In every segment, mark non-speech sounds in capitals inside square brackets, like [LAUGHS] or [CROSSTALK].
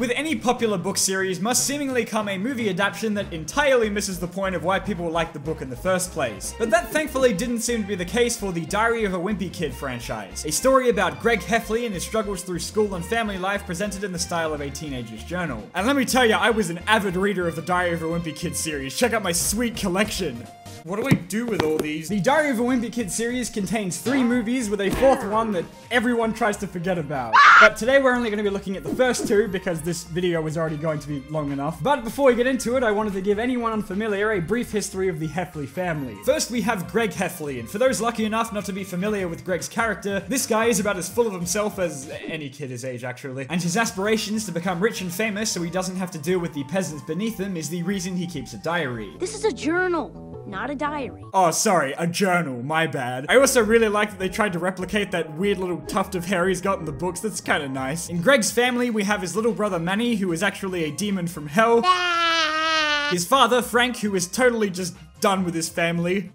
With any popular book series must seemingly come a movie adaptation that entirely misses the point of why people like the book in the first place. But that thankfully didn't seem to be the case for the Diary of a Wimpy Kid franchise, a story about Greg Heffley and his struggles through school and family life presented in the style of a teenager's journal. And let me tell you, I was an avid reader of the Diary of a Wimpy Kid series. Check out my sweet collection. What do I do with all these? The Diary of a Wimpy Kid series contains three movies with a fourth one that everyone tries to forget about. But today we're only going to be looking at the first two because this video is already going to be long enough. But before we get into it, I wanted to give anyone unfamiliar a brief history of the Heffley family. First, we have Greg Heffley, and for those lucky enough not to be familiar with Greg's character, this guy is about as full of himself as any kid his age, actually. And his aspirations to become rich and famous so he doesn't have to deal with the peasants beneath him is the reason he keeps a diary. This is a journal not a diary. Oh, sorry, a journal, my bad. I also really like that they tried to replicate that weird little tuft of hair he's got in the books, that's kinda nice. In Greg's family, we have his little brother Manny, who is actually a demon from hell. [LAUGHS] His father, Frank, who is totally just done with his family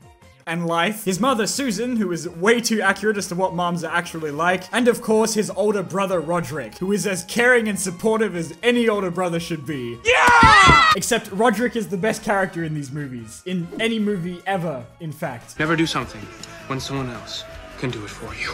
and life. His mother, Susan, who is way too accurate as to what moms are actually like. And of course, his older brother, Rodrick, who is as caring and supportive as any older brother should be. Yeah! Except Rodrick is the best character in these movies. In any movie ever, in fact. Never do something when someone else can do it for you.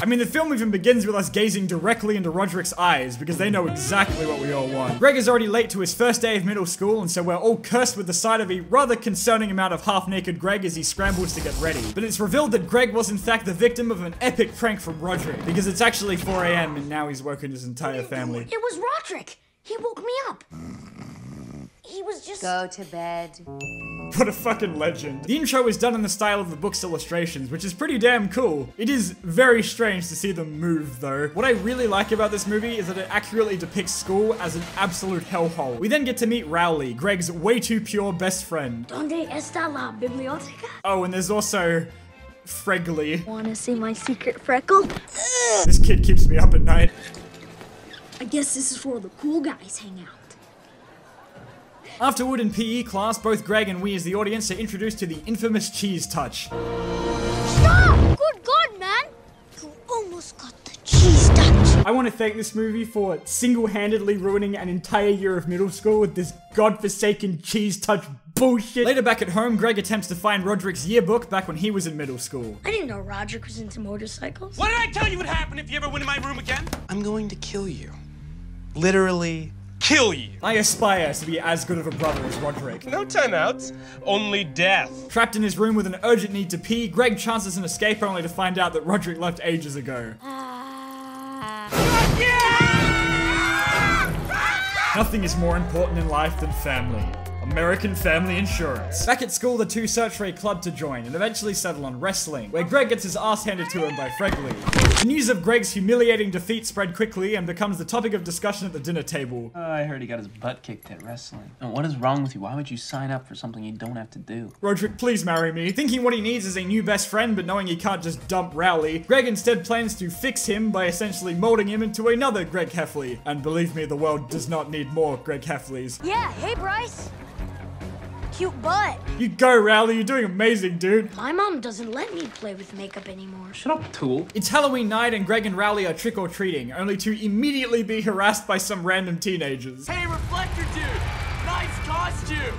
I mean, the film even begins with us gazing directly into Rodrick's eyes because they know exactly what we all want. Greg is already late to his first day of middle school, and so we're all cursed with the sight of a rather concerning amount of half-naked Greg as he scrambles to get ready. But it's revealed that Greg was in fact the victim of an epic prank from Rodrick because it's actually 4 a.m. and now he's woken his entire family. It was Rodrick. He woke me up. He was just- Go to bed. What a fucking legend. The intro is done in the style of the book's illustrations, which is pretty damn cool. It is very strange to see them move, though. What I really like about this movie is that it accurately depicts school as an absolute hellhole. We then get to meet Rowley, Greg's way too pure best friend. Donde está la biblioteca? Oh, and there's also Fregley. Wanna see my secret freckle? This kid keeps me up at night. I guess this is where the cool guys hang out. Afterward in PE class, both Greg and we as the audience are introduced to the infamous cheese touch. Stop! Good God, man! You almost got the cheese touch. I want to thank this movie for single-handedly ruining an entire year of middle school with this godforsaken cheese touch bullshit. Later back at home, Greg attempts to find Rodrick's yearbook back when he was in middle school. I didn't know Rodrick was into motorcycles. What did I tell you would happen if you ever went in my room again? I'm going to kill you. Literally kill you. I aspire to be as good of a brother as Rodrick. No timeouts, only death. Trapped in his room with an urgent need to pee, Greg chances an escape only to find out that Rodrick left ages ago. Nothing is more important in life than family. American Family Insurance. Back at school, the two search for a club to join and eventually settle on wrestling, where Greg gets his ass handed to him by Fregley. The news of Greg's humiliating defeat spread quickly and becomes the topic of discussion at the dinner table. Uh, I heard he got his butt kicked at wrestling. And what is wrong with you? Why would you sign up for something you don't have to do? Rodrick, please marry me. Thinking what he needs is a new best friend, but knowing he can't just dump Rowley, Greg instead plans to fix him by essentially molding him into another Greg Heffley. And believe me, the world does not need more Greg Heffleys. Yeah, hey Bryce. Cute butt. You go, Rowley, you're doing amazing, dude. My mom doesn't let me play with makeup anymore. Shut up, tool. It's Halloween night and Greg and Rowley are trick-or-treating, only to immediately be harassed by some random teenagers. Hey, Reflector Dude! Nice costume!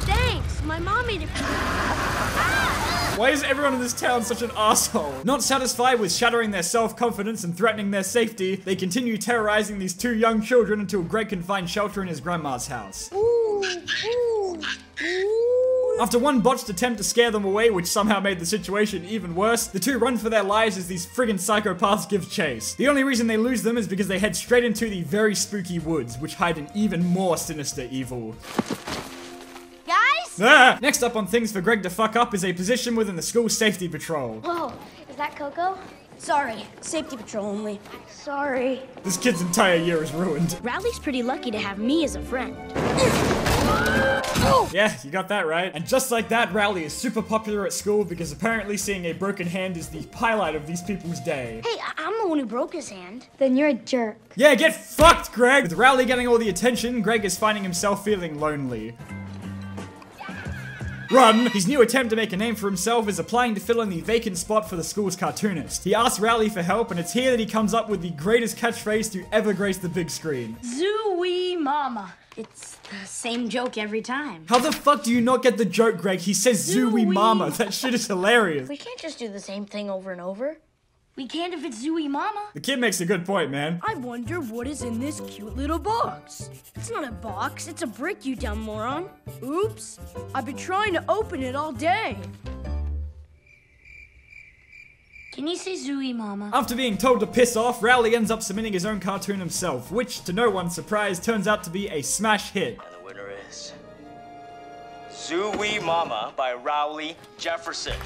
Thanks, my mom made it. [LAUGHS] Why is everyone in this town such an asshole? Not satisfied with shattering their self-confidence and threatening their safety, they continue terrorizing these two young children until Greg can find shelter in his grandma's house. Ooh, ooh, ooh. After one botched attempt to scare them away, which somehow made the situation even worse, the two run for their lives as these friggin' psychopaths give chase. The only reason they lose them is because they head straight into the very spooky woods, which hide an even more sinister evil. Guys? Ah! Next up on things for Greg to fuck up is a position within the school safety patrol. Whoa, is that Coco? Sorry, safety patrol only. Sorry. This kid's entire year is ruined. Rowley's pretty lucky to have me as a friend. [LAUGHS] [GASPS] Yeah, you got that right. And just like that, Rowley is super popular at school because apparently seeing a broken hand is the highlight of these people's day. Hey, I- I'm the one who broke his hand. Then you're a jerk. Yeah, get fucked, Greg! With Rowley getting all the attention, Greg is finding himself feeling lonely. Run! His new attempt to make a name for himself is applying to fill in the vacant spot for the school's cartoonist. He asks Rowley for help, and it's here that he comes up with the greatest catchphrase to ever grace the big screen. Zoo-Wee Mama. It's the same joke every time. How the fuck do you not get the joke, Greg? He says Zooey Zooey. Mama. [LAUGHS] That shit is hilarious. We can't just do the same thing over and over. We can't if it's Zoo-Wee Mama. The kid makes a good point, man. I wonder what is in this cute little box. It's not a box, it's a brick, you dumb moron. Oops, I've been trying to open it all day. Can you say Zoo-Wee Mama? After being told to piss off, Rowley ends up submitting his own cartoon himself, which, to no one's surprise, turns out to be a smash hit. And the winner is Zoo-Wee Mama by Rowley Jefferson.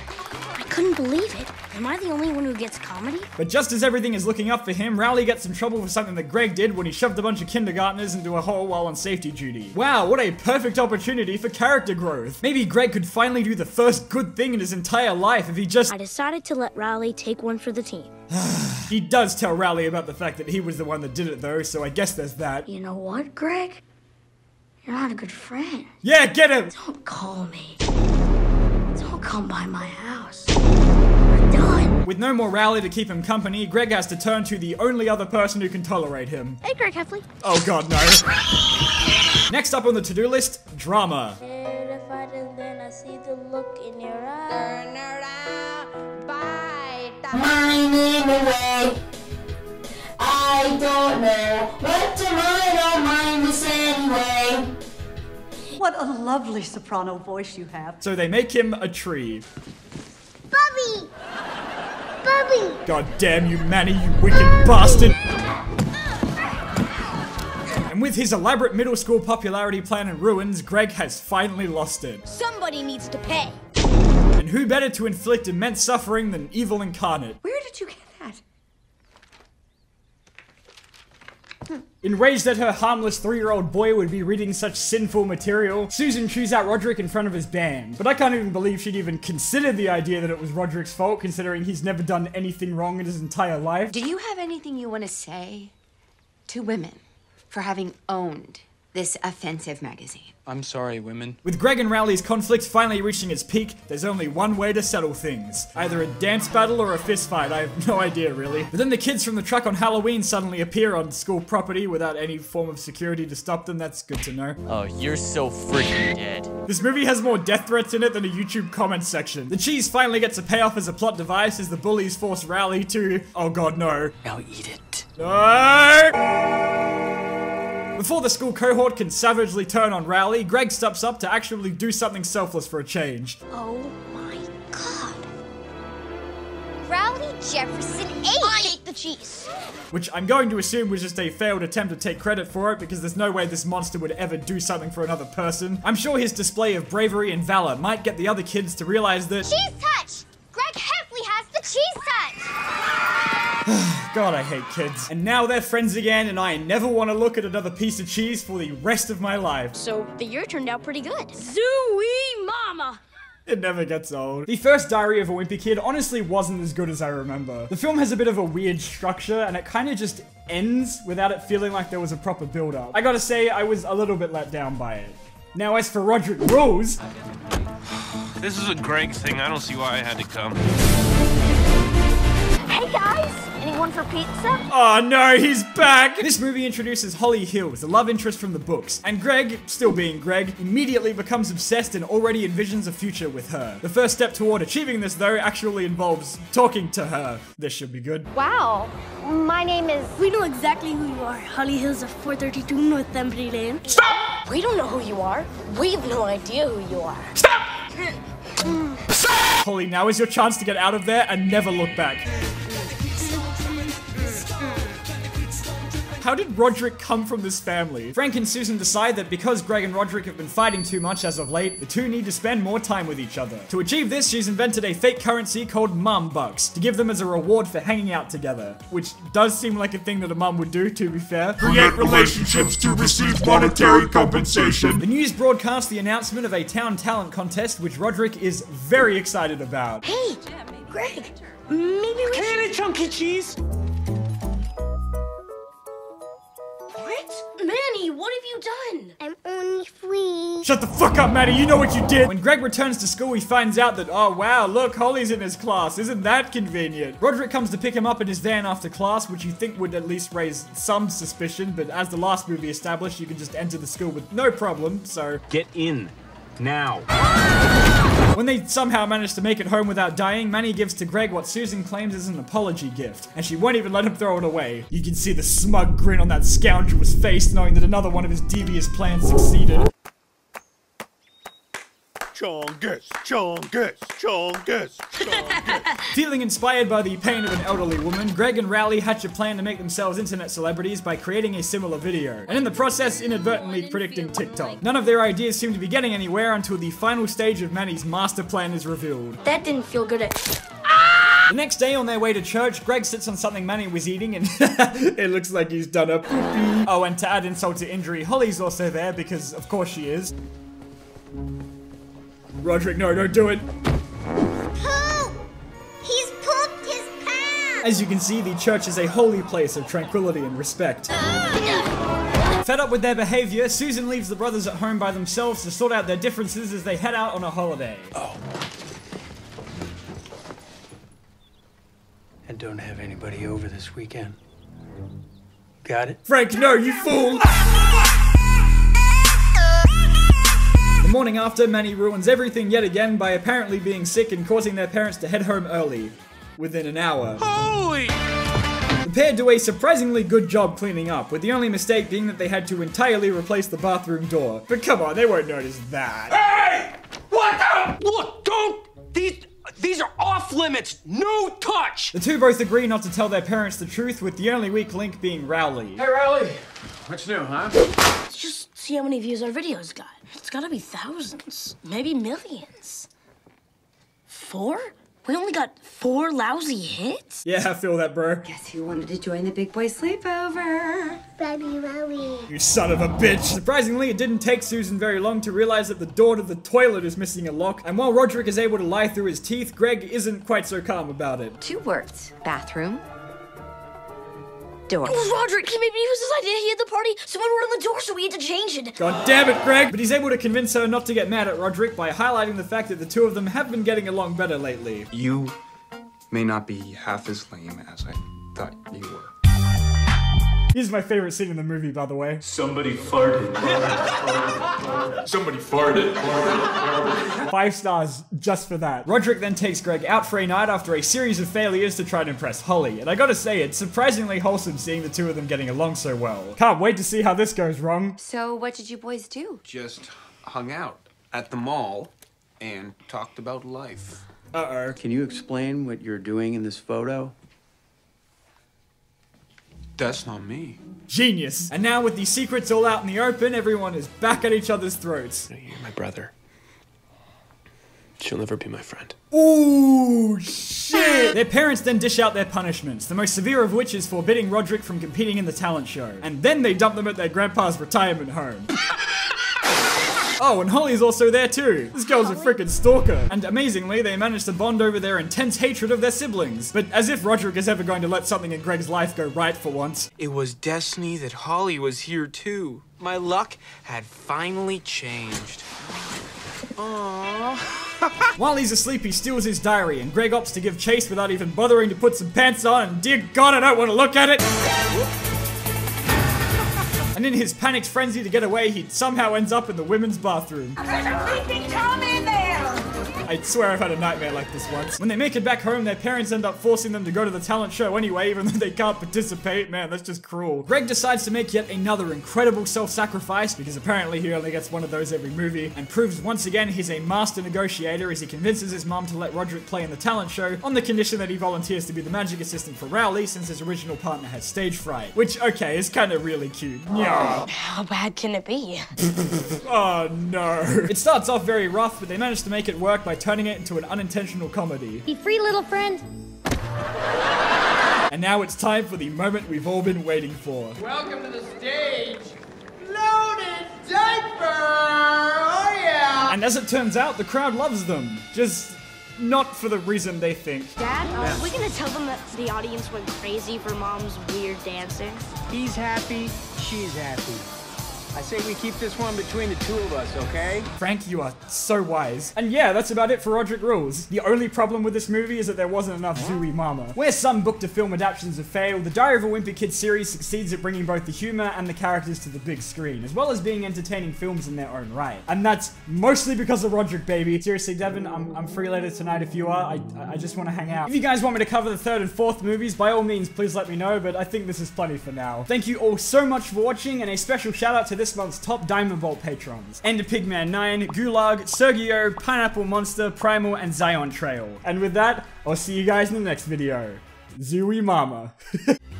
I couldn't believe it. Am I the only one who gets comedy? But just as everything is looking up for him, Rowley gets in trouble for something that Greg did when he shoved a bunch of kindergartners into a hole while on safety duty. Wow, what a perfect opportunity for character growth. Maybe Greg could finally do the first good thing in his entire life if he just- I decided to let Rowley take one for the team. [SIGHS] He does tell Rowley about the fact that he was the one that did it though, so I guess there's that. You know what, Greg? You're not a good friend. Yeah, get him! Don't call me. Don't come by my house. We're done. With no more Rowley to keep him company, Greg has to turn to the only other person who can tolerate him. Hey, Greg Heffley. Oh god, no. Next up on the to-do list, drama. then I see the look in your eye. Mining away. I don't know what to mine. I'll mine this anyway. What a lovely soprano voice you have. So they make him a tree. Bubby! God damn you, Manny, you wicked bastard! And with his elaborate middle school popularity plan in ruins, Greg has finally lost it. Somebody needs to pay. And who better to inflict immense suffering than evil incarnate? Where did you get that? Enraged that her harmless three-year-old boy would be reading such sinful material, Susan chews out Rodrick in front of his band. But I can't even believe she'd even considered the idea that it was Rodrick's fault, considering he's never done anything wrong in his entire life. Do you have anything you want to say to women for having owned this offensive magazine? I'm sorry, women. With Greg and Rowley's conflict finally reaching its peak, there's only one way to settle things. Either a dance battle or a fist fight, I have no idea really. But then the kids from the truck on Halloween suddenly appear on school property without any form of security to stop them, that's good to know. Oh, you're so freaking dead. This movie has more death threats in it than a YouTube comment section. The cheese finally gets a payoff as a plot device as the bullies force Rowley to- oh god no. Now eat it. No! Before the school cohort can savagely turn on Rowley, Greg steps up to actually do something selfless for a change. Oh my god. Rowley Jefferson ate. I ate the cheese. Which I'm going to assume was just a failed attempt to take credit for it because there's no way this monster would ever do something for another person. I'm sure his display of bravery and valor might get the other kids to realize that- Cheese touch! Greg Heffley has the cheese touch! [SIGHS] [LAUGHS] God, I hate kids. And now they're friends again and I never want to look at another piece of cheese for the rest of my life. So the year turned out pretty good. Zoo-Wee Mama! It never gets old. The first Diary of a Wimpy Kid honestly wasn't as good as I remember. The film has a bit of a weird structure and it kind of just ends without it feeling like there was a proper build up. I gotta say, I was a little bit let down by it. Now as for Rodrick Rules, This is a Greg thing. I don't see why I had to come. Hey guys! Anyone for pizza? Oh no, he's back! This movie introduces Holly Hills, the love interest from the books, and Greg, still being Greg, immediately becomes obsessed and already envisions a future with her. The first step toward achieving this, though, actually involves talking to her. This should be good. Wow. My name is. We know exactly who you are. Holly Hills of 432 North Embry Lane. Stop! We don't know who you are. We have no idea who you are. [LAUGHS] Stop! Holly, now is your chance to get out of there and never look back. How did Rodrick come from this family? Frank and Susan decide that because Greg and Rodrick have been fighting too much as of late, the two need to spend more time with each other. To achieve this, she's invented a fake currency called Mum Bucks to give them as a reward for hanging out together. Which does seem like a thing that a mum would do, to be fair. Create relationships to receive monetary compensation. The news broadcast the announcement of a town talent contest, which Rodrick is very excited about. Hey, Greg. Maybe we should. Can a chunky cheese? Done? I'm only three. Shut the fuck up, Maddie, you know what you did! When Greg returns to school, he finds out that, oh wow, look, Holly's in his class. Isn't that convenient? Rodrick comes to pick him up in his van after class, which you think would at least raise some suspicion, but as the last movie established, you can just enter the school with no problem, so. Get in. Now. When they somehow manage to make it home without dying, Manny gives to Greg what Susan claims is an apology gift, and she won't even let him throw it away. You can see the smug grin on that scoundrel's face knowing that another one of his devious plans succeeded. Chongus, chongus, chongus, chongus. [LAUGHS] Feeling inspired by the pain of an elderly woman, Greg and Rowley hatch a plan to make themselves internet celebrities by creating a similar video, and in the process inadvertently predicting TikTok. None of their ideas seem to be getting anywhere until the final stage of Manny's master plan is revealed. That didn't feel good at. The next day on their way to church, Greg sits on something Manny was eating and [LAUGHS] it looks like he's done a poopy. Oh, and to add insult to injury, Holly's also there because of course she is. Rodrick, no, don't do it. Poop! He's pooped his pants! As you can see, the church is a holy place of tranquility and respect. Ah. Fed up with their behavior, Susan leaves the brothers at home by themselves to sort out their differences as they head out on a holiday. Oh. And don't have anybody over this weekend. Got it? Frank, no, you fool! Morning after, Manny ruins everything yet again by apparently being sick and causing their parents to head home early. Within an hour. Holy! The pair do a surprisingly good job cleaning up, with the only mistake being that they had to entirely replace the bathroom door. But come on, they won't notice that. Hey! What the? Look, don't! These, these are off limits! No touch! The two both agree not to tell their parents the truth, with the only weak link being Rowley. Hey, Rowley! What's new, huh? Let's just see how many views our videos got. It's gotta be thousands, maybe millions. Four? We only got four lousy hits? Yeah, I feel that, bro. Guess who wanted to join the big boy sleepover? Baby Wowie. You son of a bitch! Surprisingly, it didn't take Susan very long to realize that the door to the toilet is missing a lock, and while Rodrick is able to lie through his teeth, Greg isn't quite so calm about it. Two words. Bathroom. Door. It was Rodrick. He maybe it was his idea. He had the party. Someone wrote on the door, so we had to change it. God damn it, Greg! But he's able to convince her not to get mad at Rodrick by highlighting the fact that the two of them have been getting along better lately. You may not be half as lame as I thought you were. Here's my favorite scene in the movie, by the way. Somebody farted. Somebody farted. Five stars just for that. Rodrick then takes Greg out for a night after a series of failures to try to impress Holly, and I gotta say, it's surprisingly wholesome seeing the two of them getting along so well. Can't wait to see how this goes wrong. So, what did you boys do? Just hung out at the mall and talked about life. Uh oh. Can you explain what you're doing in this photo? That's not me. Genius. And now with the secrets all out in the open, everyone is back at each other's throats. You're my brother. She'll never be my friend. Ooh, shit! Their parents then dish out their punishments, the most severe of which is forbidding Rodrick from competing in the talent show. And then they dump them at their grandpa's retirement home. [LAUGHS] Oh, and Holly's also there too. This girl's a freaking stalker. And amazingly, they managed to bond over their intense hatred of their siblings. But as if Rodrick is ever going to let something in Greg's life go right for once. It was destiny that Holly was here too. My luck had finally changed. Aww. [LAUGHS] While he's asleep, he steals his diary, and Greg opts to give chase without even bothering to put some pants on, and dear God, I don't want to look at it! And in his panicked frenzy to get away, he somehow ends up in the women's bathroom. There's a in there! I swear I've had a nightmare like this once. When they make it back home, their parents end up forcing them to go to the talent show anyway, even though they can't participate. Man, that's just cruel. Greg decides to make yet another incredible self-sacrifice, because apparently he only gets one of those every movie, and proves once again he's a master negotiator as he convinces his mom to let Rodrick play in the talent show on the condition that he volunteers to be the magic assistant for Rowley since his original partner has stage fright. Which, okay, is kind of really cute. Yeah. How bad can it be? [LAUGHS] Oh no. It starts off very rough, but they manage to make it work by turning it into an unintentional comedy. Be free, little friend. And now it's time for the moment we've all been waiting for. Welcome to the stage, Löded Diper! Oh yeah! And as it turns out, the crowd loves them. Just not for the reason they think. Dad, are we gonna tell them that the audience went crazy for mom's weird dancing? He's happy, she's happy. I say we keep this one between the two of us, okay? Frank, you are so wise. And yeah, that's about it for Rodrick Rules. The only problem with this movie is that there wasn't enough Zoo-Wee Mama. Where some book to film adaptations have failed, the Diary of a Wimpy Kid series succeeds at bringing both the humor and the characters to the big screen, as well as being entertaining films in their own right. And that's mostly because of Rodrick, baby. Seriously, Devin, I'm, I'm free later tonight if you are. I, I just want to hang out. If you guys want me to cover the third and fourth movies, by all means, please let me know, but I think this is plenty for now. Thank you all so much for watching, and a special shout out to this month's top Diamondbolt patrons. Ender Pigman 9, Gulag, Sergio, Pineapple Monster, Primal, and Zion Trail. And with that, I'll see you guys in the next video. Zoo-Wee Mama. [LAUGHS]